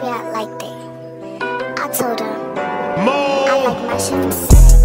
we had like it. I told her Mo. I like my shoes.